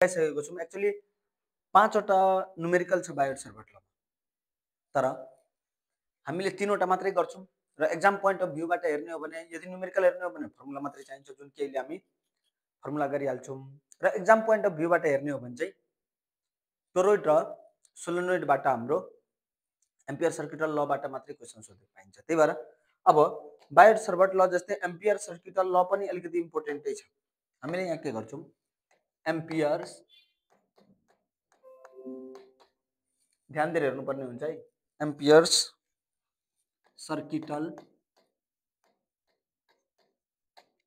पाइसकेको छौँ। एक्चुली पाँचवटा नुमेरिकल छ बायोट सर्भट लमा तर हामीले तिनवटा मात्रै गर्छौँ र एक्जाम पोइन्ट अफ भ्यूबाट हेर्ने हो भने यदि न्युमेरिकल हेर्ने हो भने फर्मुला मात्रै चाहिन्छ जुन केहीले हामी फर्मुला गरिहाल्छौँ। र एक्जाम पोइन्ट अफ भ्यूबाट हेर्ने हो भने चाहिँ टोरोइड र सोलोनोइडबाट हाम्रो एम्पियर सर्किटल लबाट मात्रै क्वेसन सोध्नु पाइन्छ। त्यही भएर अब बायोट सर्भट ल जस्तै एम्पियर सर्किटल ल पनि अलिकति इम्पोर्टेन्टै छ। हामीले यहाँ के गर्छौँ? एम्पियर्स। ध्यान दिएर हेर्नुपर्ने हुन्छ है। Ampere's circuital.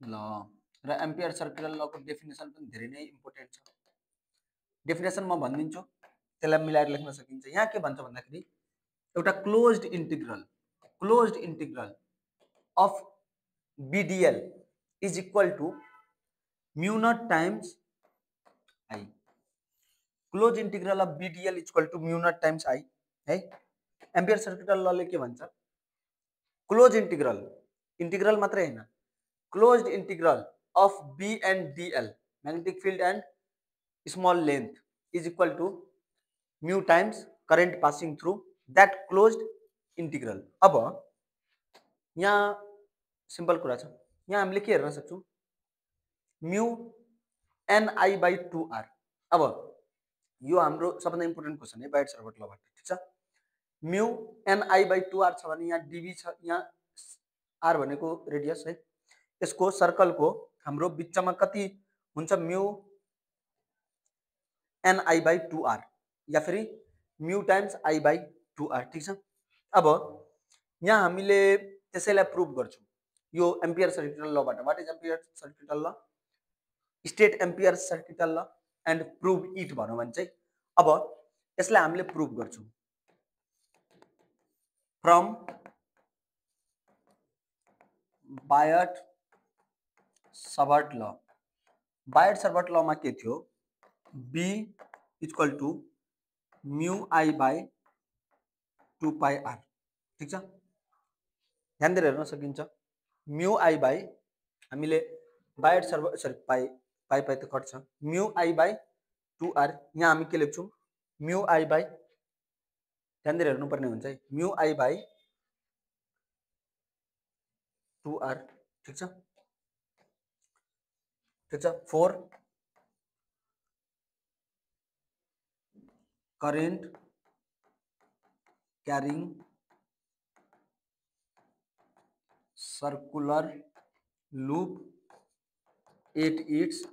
ल र एम्पियर सर्किटल लको डेफिनेसन पनि धेरै नै इम्पोर्टेन्ट छ। डेफिनेसन म भनिदिन्छु त्यसलाई मिलाएर लेख्न सकिन्छ। यहाँ के भन्छ भन्दाखेरि एउटा closed integral closed integral of B dl is equal to mu naught times I close integral of B dl equal to mu naught times I है एम्पियर सर्किटल लले के भन्छ क्लोज इन्टिग्रल इन्टिग्रल मात्रै होइन close integral of B and dl magnetic field and small length is equal to mu times current passing through that close integral अब, यहाँ simple कुरा छ यहाँ हामीले के हेर्न सक्छौँ mu N I by two R अब यो हाम्रो सबभन्दा इम्पोर्टेन्ट क्वेसन है बाइट सर्भट लबाट ठिक छ? Mu N I by two R छ भने यहाँ डिबी छ यहाँ आर भनेको रेडियस है। यसको सर्कलको हाम्रो बिचमा कति हुन्छ? Mu NI by two R या फेरि mu times I by two R ठिक छ? अब यहाँ हामीले त्यसैलाई प्रुभ गर्छौँ। यो ampere circuital लबाट what is Ampere circuital law state Ampere circuital law and prove it भनौँ भने चाहिँ अब यसलाई हामीले प्रुभ गर्छौँ। फ्रम बायट सबट ल। बायट सबट लमा के थियो? B equal to mu I by two pi R ठिक छ? दिएर हेर्न सकिन्छ। म्यु आई बाई हामीले Biot Savart sorry pi pi pi त कट्छ mu I by two R, यहाँ हामी के लेख्छौँ? म्यु आई बाई दिएर हेर्नुपर्ने हुन्छ है। Mu I by two R, ठिक ठिक for current carrying circular loop at its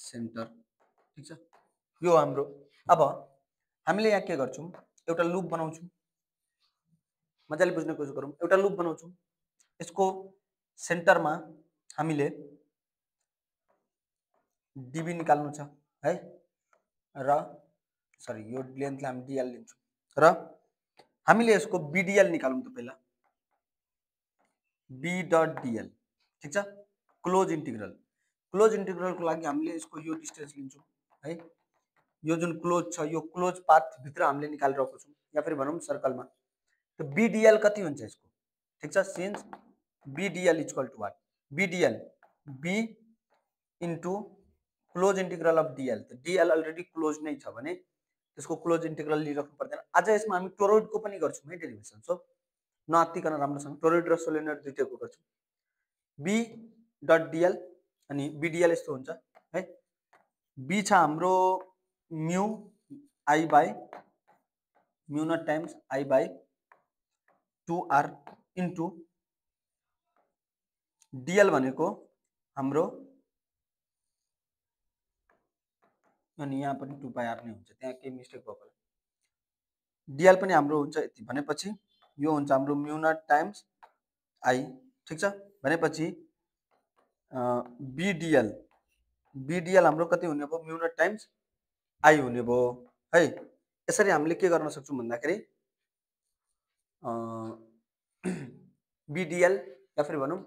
centre ठिक छ? यो हाम्रो अब हामीले यहाँ के गर्छौँ? एउटा लुप बनाउँछौँ। मजाले बुझ्ने कोसिस गरौँ। एउटा लुप बनाउँछौँ। यसको सेन्टरमा हामीले डिबी निकाल्नु छ है? र सरी यो लेन्थलाई हामी डिएल लिन्छौँ। र हामीले यसको बिडिएल निकालौँ त पहिला। बी डट डिएल ठिक छ? Close integral. क्लोज इन्टिग्रलको लागि हामीले यसको यो डिस्टेन्स लिन्छौँ है? यो जुन क्लोज छ यो क्लोज पाथभित्र हामीले निकालिरहेको छौँ या फेरि भनौँ सर्कलमा। त्यो बिडिएल कति हुन्छ यसको? ठिक छ since BDL equal to what BDL B into close integral of DL त डिएल अलरेडी क्लोज नै छ भने त्यसको क्लोज इन्टिग्रल लिइराख्नु पर्दैन। आज यसमा हामी टोरोइडको पनि गर्छौँ है डेरिभेसन। सो नआत्तिकन राम्रोसँग टोरोइड र सोलेनोइड दुइटैको गर्छौँ। बी डट डिएल अनि बिडिएल यस्तो हुन्छ है? बी छ हाम्रो mu I by mu naught times I by two R into dl भनेको हाम्रो अनि यहाँ पनि टु पाई आर नै हुन्छ त्यहाँ केही मिस्टेक भएको होला। डिएल पनि हाम्रो हुन्छ यति भनेपछि यो हुन्छ हाम्रो म्युनट टाइम्स आई ठिक छ? भनेपछि बिडिएल बिडिएल हाम्रो कति हुने भयो? म्युनट टाइम्स आई हुने भयो है? यसरी हामीले के गर्न सक्छौँ भन्दाखेरि बिडिएल या फेरि भनौँ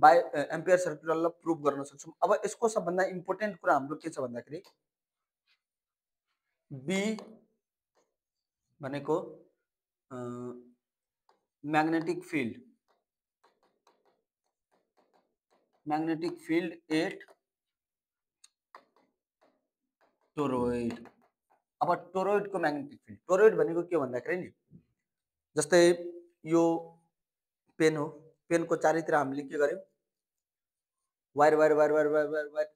बाई एम्पियर सर्कुलरलाई प्रुभ गर्न सक्छौँ। अब यसको सबभन्दा इम्पोर्टेन्ट कुरा हाम्रो के छ भन्दाखेरि बी भनेको magnetic field. Magnetic field at toroid अब टोरोइडको म्याग्नेटिक फिल्ड टोरोइड भनेको के भन्दाखेरि नि जस्तै यो पेन हो पेनको चारैतिर हामीले के गर्यौँ wire wire wire wire wire wire wire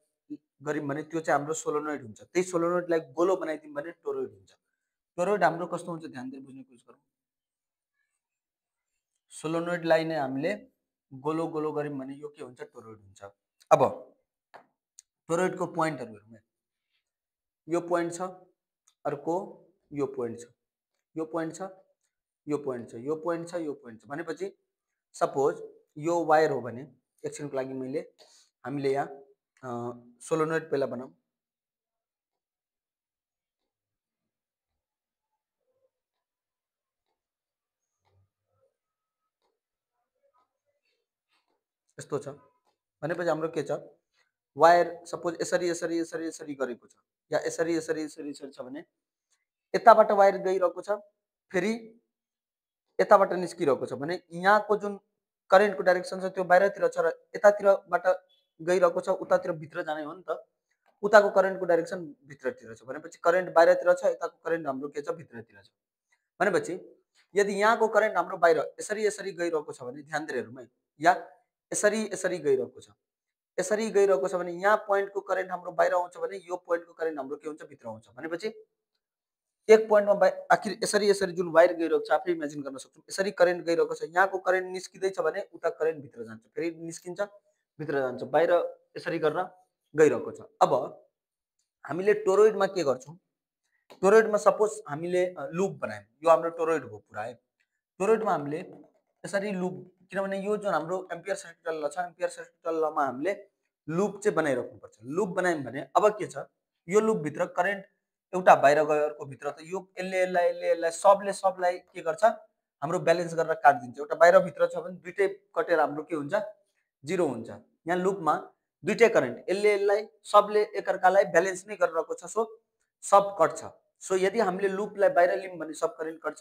गऱ्यौँ भने त्यो चाहिँ हाम्रो सोलोनोइड हुन्छ। त्यही सोलोनोइडलाई गोलो बनाइदिउँ भने टोरोइड हुन्छ। टोरोइड हाम्रो कस्तो हुन्छ? ध्यान दिएर बुझ्ने कोसिस गरौँ। सोलोनोइडलाई नै हामीले गोलो गोलो गऱ्यौँ भने यो के हुन्छ टोरोइड हुन्छ। अब टोरोइडको पोइन्टहरू हेरौँ यो पोइन्ट छ, अर्को यो पोइन्ट छ। यो पोइन्ट छ, यो पोइन्ट छ। यो पोइन्ट छ, यो भनेपछि सपोज़ यो वायर हो भने एकछिनको लागि मैले, हामीले यहाँ सोलोनोइड पहिला बनाऊँ। यस्तो छ। भनेपछि हाम्रो के छ? वायर सपोज यसरी यसरी यसरी यसरी गरेको छ। या यसरी यसरी यसरी यसरी छ भने यताबाट वायर गइरहेको छ फेरि यताबाट निस्किरहेको छ भने यहाँको जुन करेन्टको डाइरेक्सन छ त्यो बाहिरतिर छ र यतातिरबाट गइरहेको छ उतातिर भित्र जाने हो नि त। उताको करेन्टको डाइरेक्सन भित्रतिर छ। भनेपछि करेन्ट बाहिरतिर छ यताको करेन्ट हाम्रो के छ? भित्रतिर छ। भनेपछि यदि यहाँको करेन्ट हाम्रो बाहिर यसरी यसरी गइरहेको छ भने ध्यान दिएर या यसरी यसरी गइरहेको छ। यसरी गइरहेको छ भने यहाँ पोइन्टको करेन्ट हाम्रो बाहिर आउँछ भने यो पोइन्टको करेन्ट हाम्रो के हुन्छ? भित्र आउँछ। भनेपछि एक पोइन्टमा बाइ आखिर यसरी यसरी जुन वायर गइरहेको छ आफै इमेजिन गर्न सक्छौँ। यसरी करेन्ट गइरहेको छ। यहाँको करेन्ट निस्किँदैछ भने उता करेन्ट भित्र जान्छ। फेरि निस्किन्छ भित्र जान्छ। बाहिर यसरी गरेर गइरहेको छ। अब हामीले टोरोइडमा के गर्छौँ? टोरोइडमा सपोज हामीले लुप बनायौँ। यो हाम्रो टोरोइड हो पुरा है। टोरोइडमा हामीले यसरी लुप किनभने यो जुन हाम्रो एम्पियर सर्किटल ल छ एम्पियर सर्किटल लमा हामीले लुप चाहिँ बनाइराख्नुपर्छ। लुप बनायौँ भने अब के छ? यो लुपभित्र करेन्ट एउटा बाहिर गयो अर्को भित्र त यो यसले यसलाई यसले यसलाई सबले सबलाई के गर्छ? हाम्रो ब्यालेन्स गरेर काटिदिन्छ। एउटा बाहिरभित्र छ भने दुइटै कटेर हाम्रो के हुन्छ? जिरो हुन्छ। यहाँ लुपमा दुइटै करेन्ट यसले यसलाई सबले एकअर्कालाई ब्यालेन्स नै गरिरहेको छ। सो सब कट्छ। सो यदि हामीले लुपलाई बाहिर लियौँ भने सब करेन्ट कट्छ।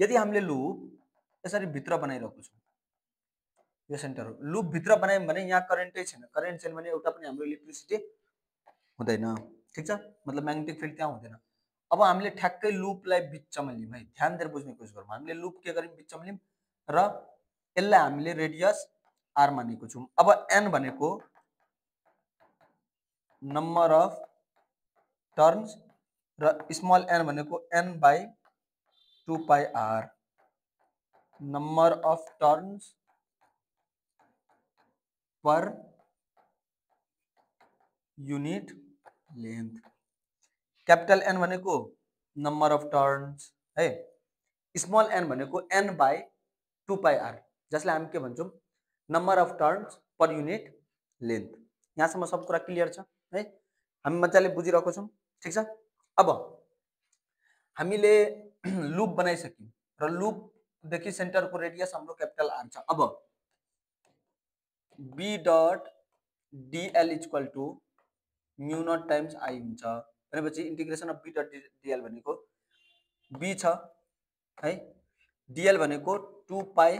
यदि हामीले लुप यसरी भित्र बनाइरहेको छौँ यो सेन्टर हो। लुपभित्र बनायौँ भने यहाँ करेन्टै छैन। करेन्ट छैन भने एउटा पनि हाम्रो इलेक्ट्रिसिटी हुँदैन। ठिक छ? मतलब म्याग्नेटिक फिल्ड त्यहाँ हुँदैन। अब हामीले ठ्याक्कै लुपलाई बिचमा लियौँ है। ध्यान दिएर बुझ्ने कोसिस गरौँ। हामीले लुप के गर्यौँ बिचमा लियौँ र यसलाई हामीले रेडियस आर मानेको छौँ। अब एन भनेको नम्बर अफ टर्न्स र स्मल एन भनेको N by two pi R number of turns per unit length capital N भनेको नम्बर अफ टर्न्स है। स्मल एन भनेको N by two pi R जसलाई हामी के भन्छौँ number of turns per unit length यहाँसम्म सब कुरा क्लियर है? हामी मजाले बुझिरहेको छौँ ठिक छ? अब हामीले लुप बनाइसक्यौँ र लुपदेखि सेन्टरको रेडियस हाम्रो क्यापिटल आर अब B dot dl equal to mu naught times I हुन्छ। भनेपछि integration of B dot dl B छ, है? डिएल भनेको two pi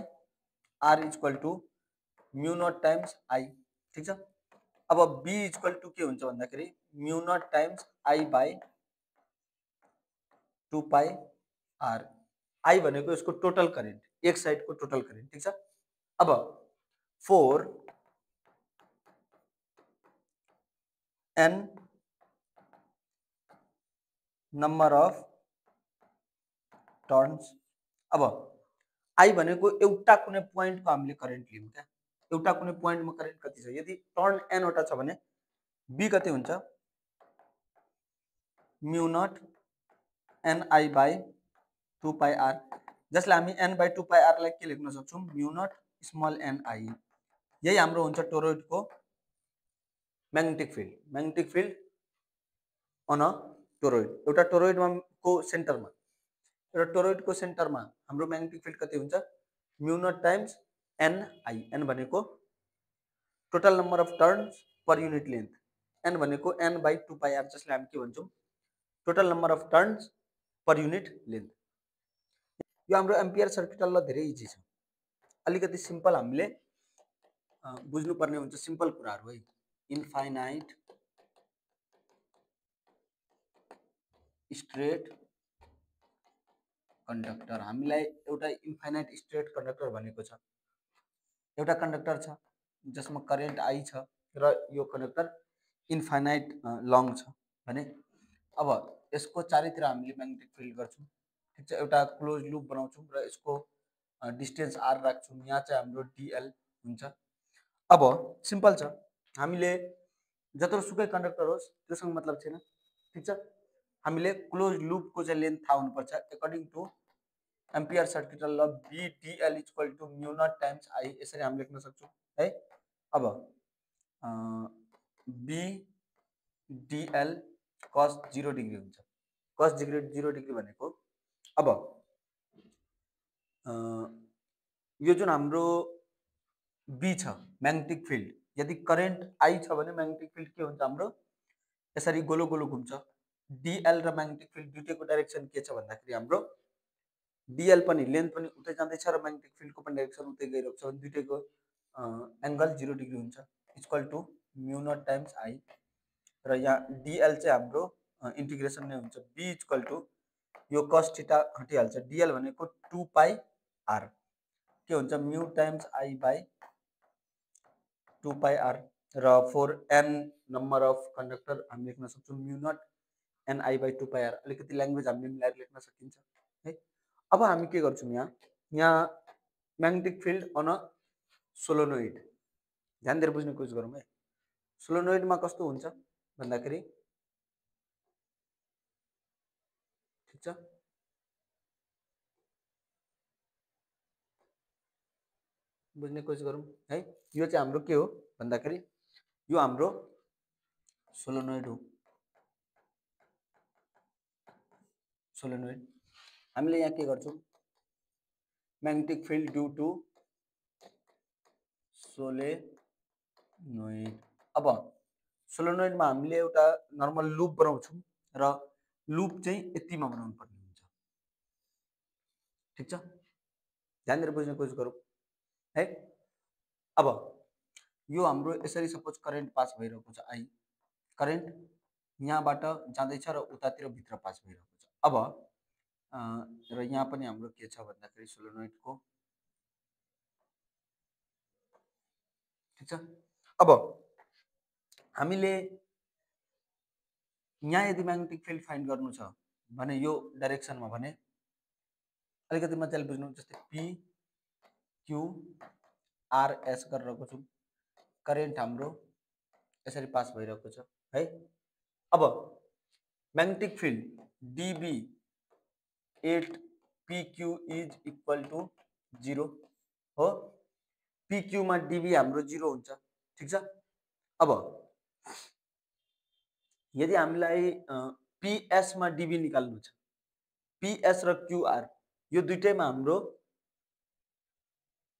R equal to mu naught times I ठिक अब बी इक्वल टु के हुन्छ भन्दाखेरि mu naught times I by two pi R I यसको टोटल करेन्ट एक साइडको टोटल करेन्ट ठिक अब for N number of turns अब आई भनेको एउटा कुनै पोइन्टको हामीले करेन्ट लियौँ क्या? एउटा कुनै पोइन्टमा करेन्ट कति यदि टर्न एनवटा छ भने बी कति हुन्छ? Mu naught N I by two pi R जसलाई हामी एन बाई टु पाई आरलाई के लेख्न सक्छौँ? स्मल एनआई यही हाम्रो हुन्छ टोरोइडको magnetic field magnetic field on a toroid एउटा टोरोइडमा को सेन्टरमा एउटा टोरोइडको सेन्टरमा हाम्रो म्याग्नेटिक फिल्ड कति हुन्छ? Mu naught times N I N भनेको total number of turns per unit length N भनेको N by two pi R जसलाई हामी के भन्छौँ? Total number of turns per unit length यो हाम्रो एम्पियर सर्किटल ल धेरै इजी छ। अलिकति सिम्पल हामीले बुझ्नुपर्ने हुन्छ सिम्पल कुराहरू है। Infinite स्ट्रेट कन्डक्टर हामीलाई एउटा इन्फाइनाइट स्ट्रेट कन्डक्टर भनेको छ। एउटा कन्डक्टर छ जसमा करेन्ट आई छ र यो कन्डक्टर इन्फाइनाइट लङ छ भने अब यसको चारैतिर हामीले म्याग्नेटिक फिल्ड गर्छौँ। ठिक छ एउटा क्लोज लुप बनाउँछौँ र यसको डिस्टेन्स आर राख्छौँ। यहाँ चाहिँ हाम्रो डिएल हुन्छ। अब सिम्पल छ। हामीले जत्रोसुकै कन्डक्टर होस् त्योसँग मतलब छैन। ठिक छ? हामीले क्लोज लुपको चाहिँ लेन्थ थाहा हुनुपर्छ। According to Ampere circuital law B dl equal to mu naught times I यसरी हामी लेख्न सक्छौँ है? अब बिडिएल कस जिरो डिग्री हुन्छ। कस डिग्री जिरो डिग्री भनेको अब यो जुन हाम्रो बी छ म्याग्नेटिक फिल्ड यदि करेन्ट आई छ भने म्याग्नेटिक फिल्ड के हुन्छ हाम्रो? यसरी गोलो गोलो घुम्छ। डिएल र म्याग्नेटिक फिल्ड दुइटैको डाइरेक्सन के छ भन्दाखेरि हाम्रो? डिएल पनि लेन्थ पनि उतै जाँदैछ र म्याग्नेटिक फिल्डको पनि डाइरेक्सन उतै गइरहेको छ दुइटैको एङ्गल जिरो डिग्री हुन्छ। Equal to mu naught times I र यहाँ डिएल चाहिँ हाम्रो इन्टिग्रेसन नै हुन्छ। बी इक्वल टु यो कस ठिटा हटिहाल्छ डिएल भनेको टु पाई आर के हुन्छ? Mu times I by two pi R र for N number of conductor हामी लेख्न सक्छौँ mu naught N I by two pi R. अलिकति ल्याङ्ग्वेज हामीले मिलाएर लेख्न सकिन्छ है? अब हामी के गर्छौँ यहाँ? यहाँ magnetic field on a solenoid. ध्यान दिएर बुझ्ने कोसिस गरौँ है? सोलोनोइडमा कस्तो हुन्छ भन्दाखेरि ठिक छ? बुझ्ने कोसिस गरौँ। है यो चाहिँ हाम्रो के हो भन्दाखेरि यो हाम्रो सोलोनोइड हो। सोलेनोइड। हामीले यहाँ के गर्छौँ? Magnetic field due to solenoid. अब सोलेनोइडमा हामीले एउटा नर्मल लुप बनाउँछौँ र लुप चाहिँ यतिमा बनाउनु पर्ने हुन्छ। ठिक छ? ध्यान दिएर बुझ्ने कोसिस गरौँ। है? अब यो हाम्रो यसरी सपोज करेन्ट पास भइरहेको छ आई करेन्ट यहाँबाट जाँदैछ र उतातिर भित्र पास भइरहेको अब र यहाँ पनि हाम्रो के छ भन्दाखेरि सोलोनोइडको ठिक छ? अब हामीले यहाँ यदि म्याग्नेटिक फिल्ड फाइन्ड गर्नु छ भने यो डाइरेक्सनमा भने अलिकति मजाले बुझ्नु जस्तै पी क्यु आरएस गरिरहेको छु। करेन्ट हाम्रो यसरी पास भइरहेको छ है? अब magnetic field dB 8 PQ is equal to zero हो। पिक्युमा डिबी हाम्रो जिरो हुन्छ ठिक छ? अब यदि हामीलाई पिएसमा डिबी निकाल्नु छ पिएस र क्युआर यो दुइटैमा हाम्रो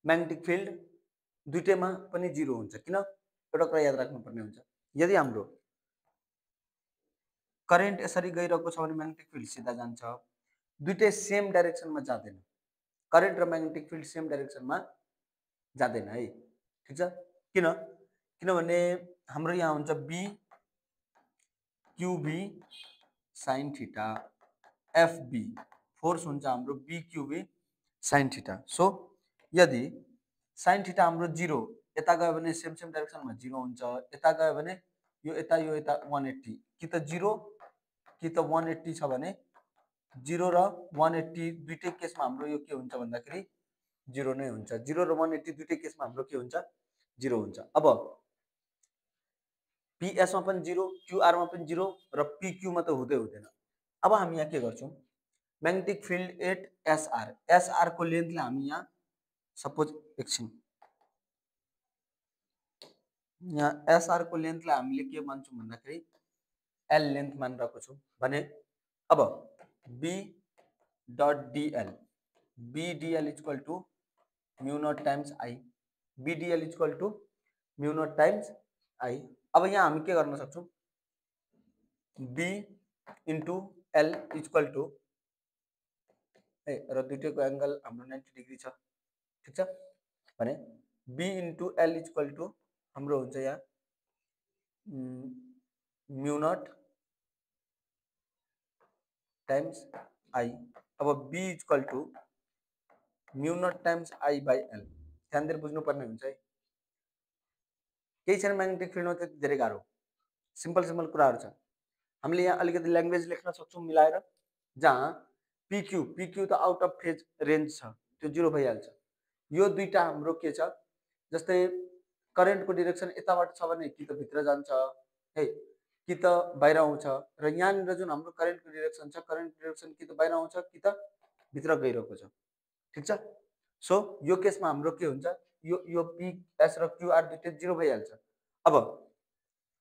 म्याग्नेटिक फिल्ड दुइटैमा पनि जिरो हुन्छ। किन? एउटा कुरा याद राख्नुपर्ने हुन्छ। यदि हाम्रो करेन्ट यसरी गइरहेको छ भने म्याग्नेटिक फिल्ड सिधा जान्छ। दुइटै सेम डाइरेक्सनमा जाँदैन। करेन्ट र म्याग्नेटिक फिल्ड सेम डाइरेक्सनमा जाँदैन है। ठिक छ? किन? किनभने हाम्रो यहाँ हुन्छ B q B sine theta F B force हुन्छ हाम्रो B q B sine theta so यदि साइन थिटा हाम्रो जिरो यता गयो भने सेम सेम डाइरेक्सनमा जिरो हुन्छ। यता गयो भने यो यता यो यता वान एट्टी कि त जिरो कि त वान एट्टी छ भने जिरो र वान एट्टी दुइटै केसमा हाम्रो यो के हुन्छ भन्दाखेरि जिरो नै हुन्छ। जिरो र वान एट्टी दुइटै केसमा हाम्रो के हुन्छ? जिरो हुन्छ। अब पिएसमा पनि जिरो क्युआरमा पनि जिरो र पिक्युमा त हुँदै हुँदैन। अब हामी यहाँ के गर्छौँ? Magnetic field at S R एसआरको लेन्थलाई हामी यहाँ सपोज़ एकछिन यहाँ एसआरको लेन्थलाई हामीले के मान्छौँ एल लेन्थ मानिरहेको छु. अब B dot dl B dl equal to mu naught times I B dl equal to mu naught times I अब यहाँ हामी के गर्न सक्छौँ? B into L equal to है र दुइटैको एङ्गल हाम्रो नाइन्टी डिग्री ठिक छ? भने B into L equal to हाम्रो हुन्छ यहाँ म्यु नट टाइम्स आई अब B equal to mu naught times I by L ध्यान दिएर बुझ्नुपर्ने हुन्छ है। केही छैन म्याग्नेटिक फिल्डमा त्यति धेरै गाह्रो। सिम्पल सिम्पल कुराहरू छ हामीले यहाँ अलिकति ल्याङ्ग्वेज लेख्न सक्छौँ मिलाएर जहाँ पिक्यु पिक्यु त आउट अफ फेज रेन्ज छ। त्यो जिरो भइहाल्छ। यो दुईवटा हाम्रो के छ? जस्तै करेन्टको डिरेक्सन यताबाट छ भने कि त भित्र जान्छ है? कि त बाहिर आउँछ। र यहाँनिर जुन हाम्रो करेन्टको डिरेक्सन छ करेन्ट डिरेक्सन कि त बाहिर आउँछ कि त भित्र गइरहेको छ। ठिक छ? सो यो केसमा हाम्रो के हुन्छ? यो यो पी एस र क्युआर दुइटै जिरो भइहाल्छ। अब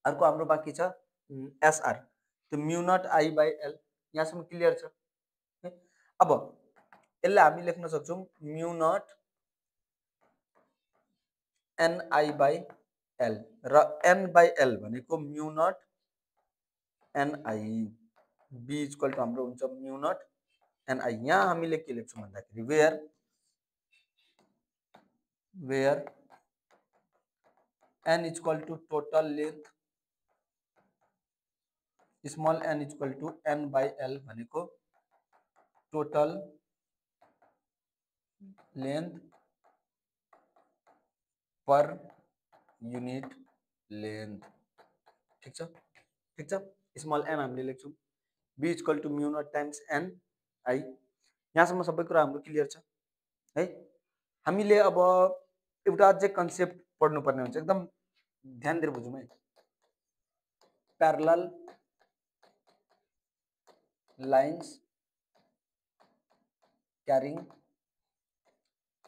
अर्को हाम्रो बाँकी छ एसआर त्यो mu naught I by L यहाँसम्म क्लियर छ अब यसलाई हामी लेख्न सक्छौँ mu naught N I by L र एन बाई एल भनेको mu naught N I B equal to हाम्रो हुन्छ म्यु नट एनआई यहाँ हामीले के लेख्छौँ भन्दाखेरि where where n is equal to total length small n is equal to n by l भनेको total length per unit length ठीक ठिक स्मल एन हामीले लेख्छौँ। B equal to mu naught times N I यहाँसम्म सबै कुरा हाम्रो clear छ, है? अब एउटा अझै कन्सेप्ट पढ्नुपर्ने हुन्छ, एकदम ध्यान दिएर बुझौँ, है? Lines carrying.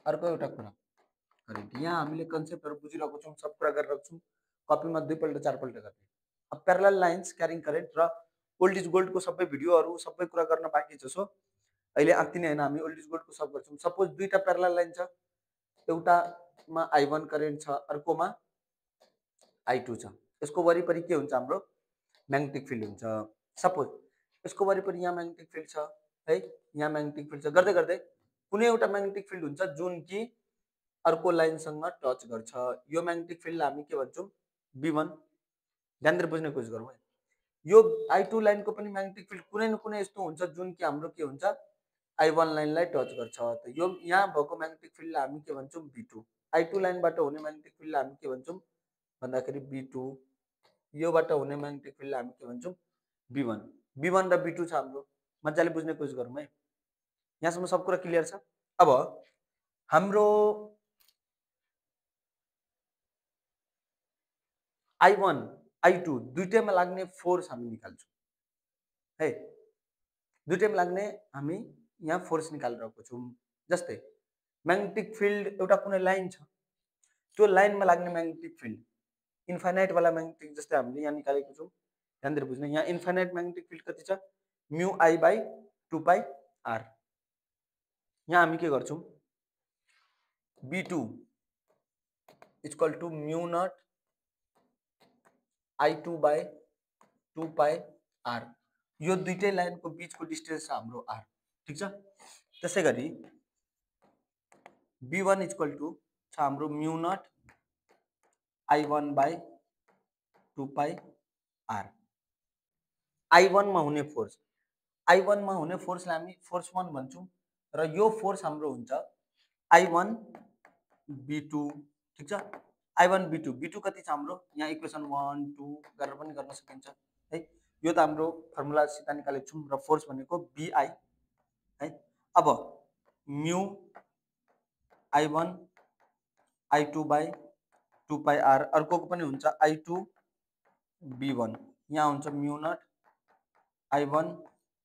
अर्को एउटा कुरा। करेन्ट यहाँ हामीले कन्सेप्टहरू बुझिरहेको छौँ सब कुरा गरिरहेको छौँ कपीमा दुईपल्ट चारपल्ट गर्ने अब प्यारल लाइन्स क्यारिङ करेन्ट र ओल्ड इज गोल्डको सबै भिडियोहरू सबै कुरा गर्न बाँकी छ. सो अहिले आत्ति नै होइन हामी ओल्ड इज गोल्डको सब गर्छौँ. सपोज दुईवटा प्यारल लाइन छ. एउटामा आई वान करेन्ट छ अर्कोमा आई टू छ. यसको वरिपरि के हुन्छ हाम्रो? म्याग्नेटिक फिल्ड हुन्छ. सपोज यसको वरिपरि यहाँ म्याग्नेटिक फिल्ड छ है? यहाँ म्याग्नेटिक फिल्ड छ। गर्दै गर्दै कुनै एउटा म्याग्नेटिक फिल्ड हुन्छ जुन कि अर्को लाइनसँग टच गर्छ। यो म्याग्नेटिक फिल्डलाई हामी के भन्छौँ? B one. ध्यान दिएर बुझ्ने कोसिस गरौँ है। यो आई टू लाइनको पनि म्याग्नेटिक फिल्ड कुनै न कुनै यस्तो हुन्छ जुन कि हाम्रो के हुन्छ? आई वान लाइनलाई टच गर्छ। त यो यहाँ भएको म्याग्नेटिक फिल्डलाई हामी के भन्छौँ? बी टू आई टू लाइनबाट हुने म्याग्नेटिक फिल्डलाई हामी के भन्छौँ? भन्दाखेरि बी टू योबाट हुने म्याग्नेटिक फिल्डलाई हामी के भन्छौँ? बी वान बी वान र बी टू छ हाम्रो। मजाले बुझ्ने कोसिस गरौँ है। यहाँसम्म सब कुरा क्लियर छ? अब हाम्रो आई वान आई टू दुइटैमा लाग्ने फोर्स हामी निकाल्छौँ। है? दुइटैमा लाग्ने हामी यहाँ फोर्स निकालिरहेको छौँ। जस्तै म्याग्नेटिक फिल्ड एउटा कुनै लाइन छ। त्यो लाइनमा लाग्ने म्याग्नेटिक फिल्ड इन्फाइनाइटवाला म्याग्नेटिक जस्तै हामीले यहाँ निकालेको छौँ। दिएर बुझ्ने यहाँ इन्फाइनाइट म्याग्नेटिक फिल्ड कति छ? Mu I by two pi R यहाँ हामी के गर्छौँ? B two equal to mu naught I two by two pi R यो दुइटै लाइनको बिचको डिस्टेन्स छ हाम्रो आर ठिक छ? त्यसै गरी बी वान इक्वल टु छ हाम्रो mu naught I one by two pi R I वानमा हुने फोर्स आई वानमा हुने फोर्सलाई हामी फोर्स वान भन्छौँ। र यो फोर्स हाम्रो हुन्छ आई वान बी टू ठिक छ? I one B two B two कति छ हाम्रो? यहाँ इक्वेसन वान टू गरेर पनि गर्न सकिन्छ। है यो त हाम्रो फर्मुला सिधा निकालेको छौँ र फोर्स भनेको बिआई है। अब mu I one I two by two pi R अर्कोको पनि हुन्छ आई टू बी वान यहाँ हुन्छ mu naught I one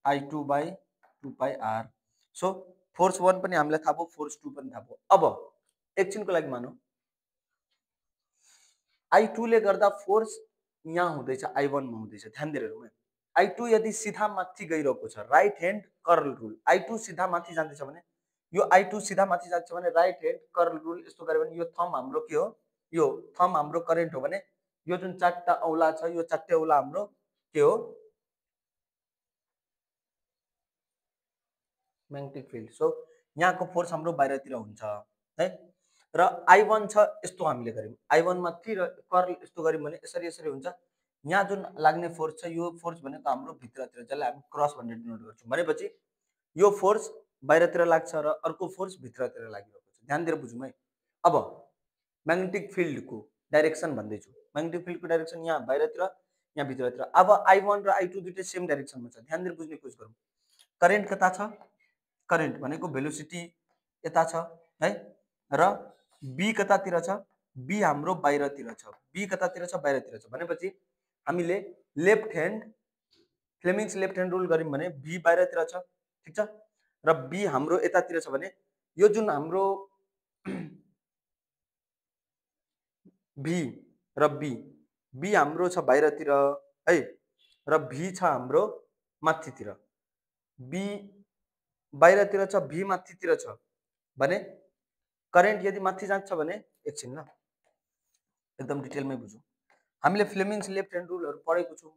I two by two pi R so force one पनि हामीलाई थाहा भयो फोर्स टू पनि थाहा भयो। अब एकछिनको लागि मानौँ? आई टूले गर्दा फोर्स यहाँ हुँदैछ आई वानमा हुँदैछ। ध्यान दिएर आई टू यदि सिधा माथि गइरहेको छ right hand curl rule I two सिधा माथि जाँदैछ भने यो आई टू सिधा माथि जान्छ भने राइट ह्यान्ड कर्ल रुल यस्तो गऱ्यो भने यो थम हाम्रो के हो? यो थम हाम्रो करेन्ट हो भने यो जुन चारवटा औला छ यो चारटै औला हाम्रो के हो? म्याग्नेटिक फिल्ड सो यहाँको फोर्स हाम्रो बाहिरतिर हुन्छ है? र आई वान छ यस्तो हामीले गऱ्यौँ। आई वान माथि र कर्ल यस्तो गऱ्यौँ भने यसरी यसरी हुन्छ। यहाँ जुन लाग्ने फोर्स छ यो फोर्स भनेको हाम्रो भित्रतिर जसलाई हामी क्रस भनेर डिनोट गर्छौँ। भनेपछि यो फोर्स बाहिरतिर लाग्छ र अर्को फोर्स भित्रतिर लागिरहेको छ। ध्यान दिएर बुझौँ है। अब म्याग्नेटिक फिल्डको डाइरेक्सन भन्दैछु। म्याग्नेटिक फिल्डको डाइरेक्सन यहाँ बाहिरतिर यहाँ भित्रतिर। अब आई वान र आई टू दुइटै सेम डाइरेक्सनमा छ। ध्यान दिएर बुझ्ने कोसिस गरौँ। करेन्ट कता छ? करेन्ट भनेको भेलोसिटी यता छ है? र बी कतातिर छ बी हाम्रो बाहिरतिर छ। बी कतातिर छ बाहिरतिर छ। भनेपछि हामीले left hand Fleming's left hand rule गऱ्यौँ भने बी बाहिरतिर छ ठिक छ? र बी हाम्रो यतातिर छ भने यो जुन हाम्रो भी र बी बी हाम्रो छ बाहिरतिर है? र भी छ हाम्रो माथितिर। बी बाहिरतिर छ भी माथितिर छ भने करेन्ट यदि माथि जान्छ भने एकछिन ल एकदम डिटेलमै बुझौँ। हामीले फ्लेमिङ्स लेफ्ट ह्यान्ड रुलहरू पढेको छौँ।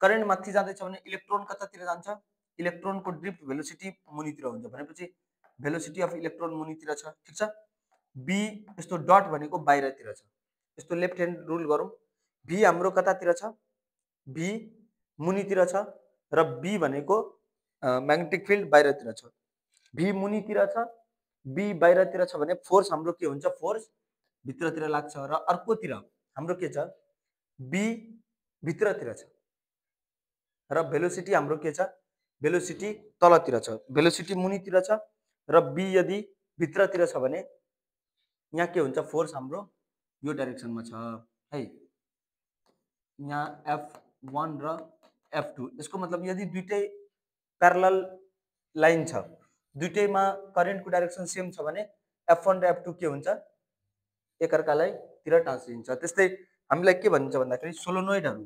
करेन्ट माथि जाँदैछ भने इलेक्ट्रोन कतातिर जान्छ। इलेक्ट्रोनको ड्रिफ्ट भेलोसिटी मुनितिर हुन्छ। भनेपछि भेलोसिटी अफ इलेक्ट्रोन मुनितिर छ। ठिक छ? बी यस्तो डट भनेको बाहिरतिर छ। यस्तो लेफ्ट ह्यान्ड रुल गरौँ। भी हाम्रो कतातिर छ? भी मुनितिर छ र बी भनेको म्याग्नेटिक फिल्ड बाहिरतिर छ। भी मुनितिर छ बी बाहिरतिर छ भने फोर्स हाम्रो के हुन्छ? फोर्स भित्रतिर लाग्छ र अर्कोतिर हाम्रो के छ? बी भित्रतिर छ। र भेलोसिटी हाम्रो के छ? भेलोसिटी तलतिर छ। भेलोसिटी मुनितिर छ र बी यदि भित्रतिर छ भने यहाँ के हुन्छ? फोर्स हाम्रो यो डाइरेक्सनमा छ है। यहाँ एफ वान र एफ टू। यसको मतलब यदि दुइटै प्यारल लाइन छ दुइटैमा करेन्टको डाइरेक्सन सेम छ भने एफ वान र एफ टू के हुन्छ? एकअर्कालाई तिर टाँसिदिन्छ त्यस्तै हामीलाई के भनिन्छ भन्दाखेरि सोलोनोइडहरू।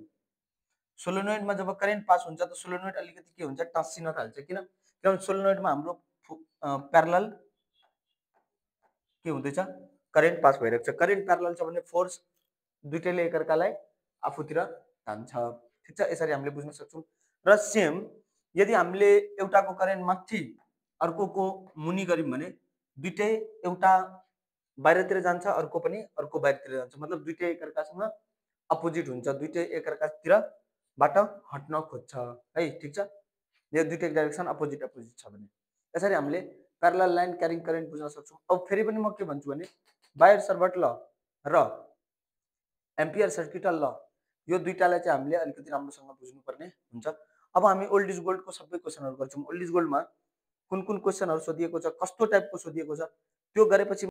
सोलोनोइडमा जब करेन्ट पास हुन्छ त सोलोनोइड अलिकति के हुन्छ? टाँसिन थाल्छ। किन? किनभने सोलोनोइडमा हाम्रो प्यारल के हुँदैछ? करेन्ट पास भइरहेको छ। करेन्ट प्यारल छ भने फोर्स दुइटैले एकअर्कालाई आफूतिर तान्छ। ठिक छ? यसरी हामीले बुझ्न सक्छौँ। र सेम यदि हामीले एउटाको करेन्ट माथि अर्कोको मुनि गऱ्यौँ भने दुइटै एउटा बाहिरतिर जान्छ अर्को पनि अर्को बाहिरतिर जान्छ। मतलब दुइटै एकअर्कासँग अपोजिट हुन्छ दुइटै एकअर्कातिरबाट हट्न खोज्छ। है ठिक छ? यो दुइटै डाइरेक्सन अपोजिट अपोजिट छ भने। यसरी हामीले प्यारल लाइन क्यारिङ करेन्ट बुझ्न सक्छौँ। अब फेरि पनि म के भन्छु भने बायर सर्भट ल र एम्पियर सर्किटल ल। यो दुइटालाई चाहिँ हामीले अलिकति राम्रोसँग बुझ्नुपर्ने हुन्छ। अब हामी ओल्ड इज गोल्डको सबै क्वेसनहरू गर्छौँ। ओल्ड इज गोल्डमा कुन कुन क्वेसनहरू सोधिएको छ कस्तो टाइपको सोधिएको छ त्यो गरेपछि